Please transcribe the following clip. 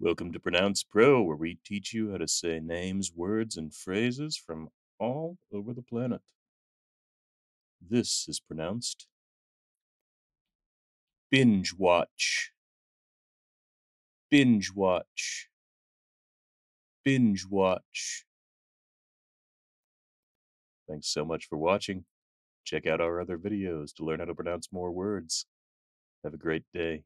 Welcome to Pronounce Pro, where we teach you how to say names, words, and phrases from all over the planet. This is pronounced binge watch, binge watch, binge watch. Thanks so much for watching. Check out our other videos to learn how to pronounce more words. Have a great day.